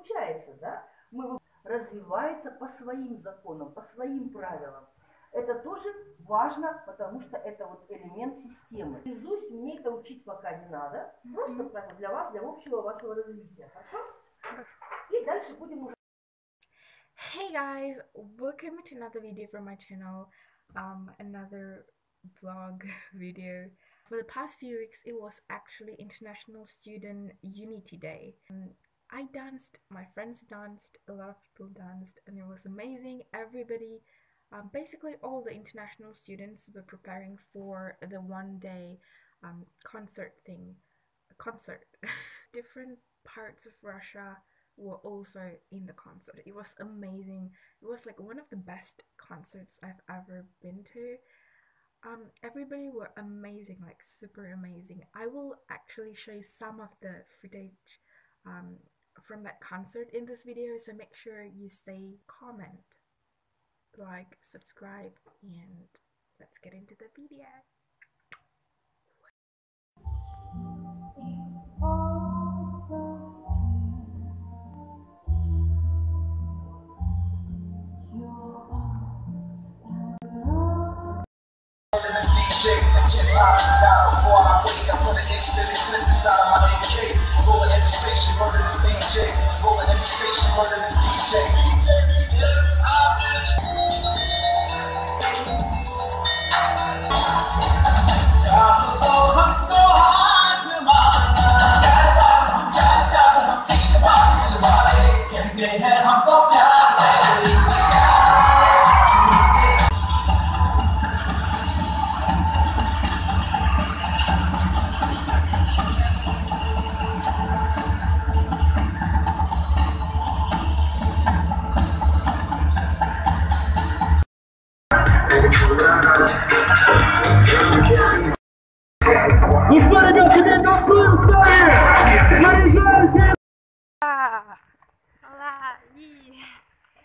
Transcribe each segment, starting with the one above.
получается, да? Мы развивается по своим законам, по своим правилам. Это тоже важно, потому что это вот элемент системы. Изусть мне это учить пока не надо. Просто так вот для вас, для общего вашего развития. Хорошо? И дальше будем уже Hey guys, welcome to another video from my channel, um, another vlog video. For the past few weeks, it was actually International Student Unity Day. I danced, my friends danced, a lot of people danced, and it was amazing. Everybody, um, basically all the international students were preparing for the one day um, concert thing. Concert. Different parts of Russia were also in the concert. It was amazing. It was like one of the best concerts I've ever been to. Um, everybody were amazing, like super amazing. I will actually show you some of the footage um, from that concert in this video, so make sure you say comment, like, subscribe, and let's get into the video. Every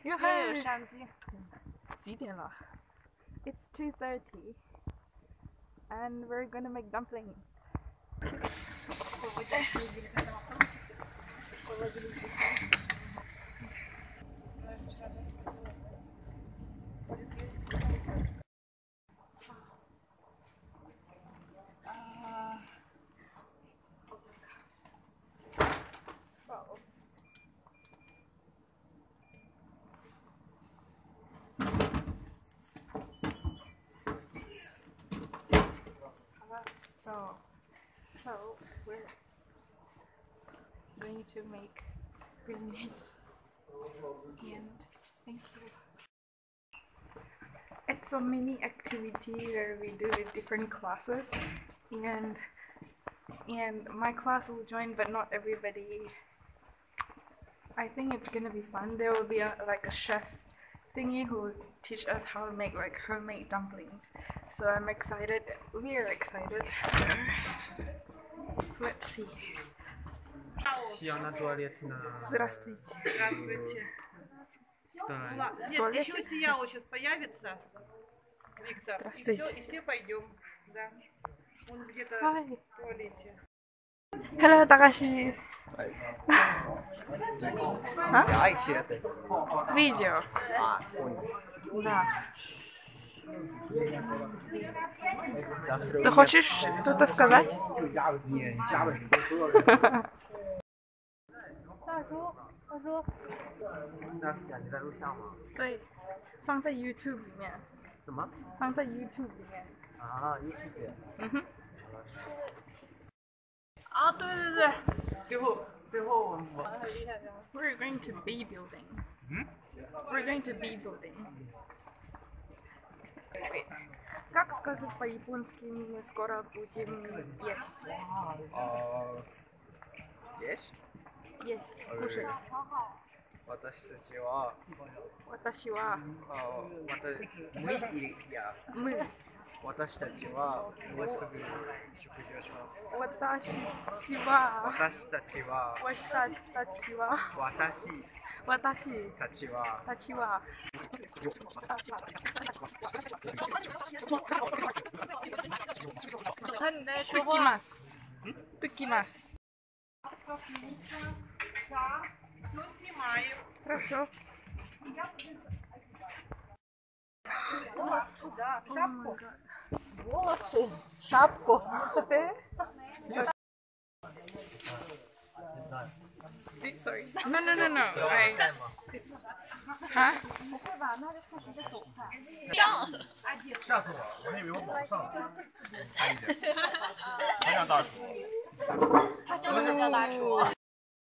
又有相机。几点了？It's two thirty, and we're gonna make dumplings. So, so we're going to make grenade and thank you. It's a mini activity where we do with different classes and and my class will join but not everybody I think it's gonna be fun. There will be a, like a chef thingy who will teach us how to make like homemade dumplings. So I'm excited. We're excited. Let's see. Сиана туалетна. Здравствуйте. Здравствуйте. Да. Ладно, нет, туалете? еще сияло сейчас появится, Виктор, и Здравствуйте. все, и все пойдем, да. Он где-то Hi. в туалете. Hello, Takashi. А? Дайте это. Видео. А, понял. Да. Завтра Ты хочешь что-то сказать? Не, ничего. 那是感觉在录像吗？对，放在 YouTube 里面，什么？放在 YouTube 里面。啊，又是这。嗯哼。 啊，对对对。最后，最后我我 We're going to be building. 嗯 We're going to be building. Как сказать по-японски мы скоро будем есть? а, есть? Есть, кушать. 私たちは、私は、あ、また、無理いや、мы, 私たちはもうすぐ食事をします。私は、私たちは、私たちは、私私たちは、たちは、吹きます。吹きます。 Ну, снимаем. Хорошо. Да, шапку. Волосы, шапку. Sorry. No, no, no, no. I. Huh? 吓死我了！我还以为我保不上呢。差一点。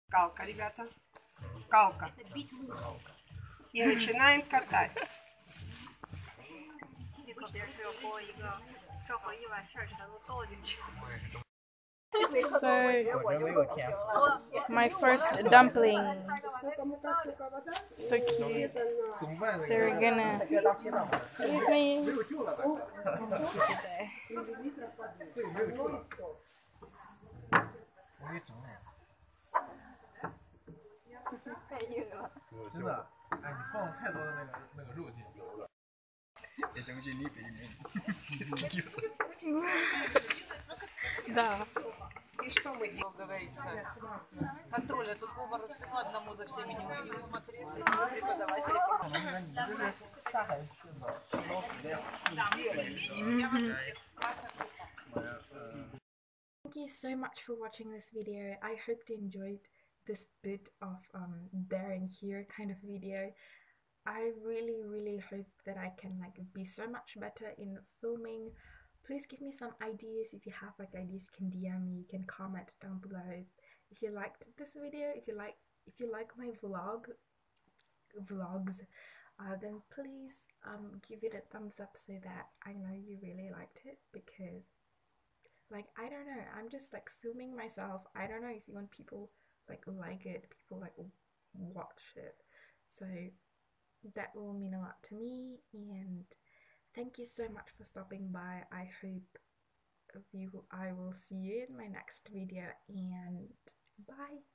Скалка, ребята. Скалка. И начинаем катать. 特别是和一个这和一碗事儿全都倒进去。So, my first dumpling. So cute.？So we're gonna. Excuse me. 没有救了吧？这个没有救了。我给你整点。真的，哎，你放了太多的那个那个肉进 Это уже не пельмени. Да. И что мы делаем, говорится? Контроль, а тут повару всему одному за всеми не могли смотреть. Thank you so much for watching this video. I hope you enjoyed this bit of um, there and here kind of video. I really really hope that I can like be so much better in filming. Please give me some ideas. If you have like ideas you can DM me, you can comment down below. If you liked this video, if you like if you like my vlog vlogs, uh, then please um give it a thumbs up so that I know you really liked it because like I don't know. I'm just like filming myself. I don't know if you want people like like it. People like watch it. So that will mean a lot to me and thank you so much for stopping by. I hope you I will see you in my next video and bye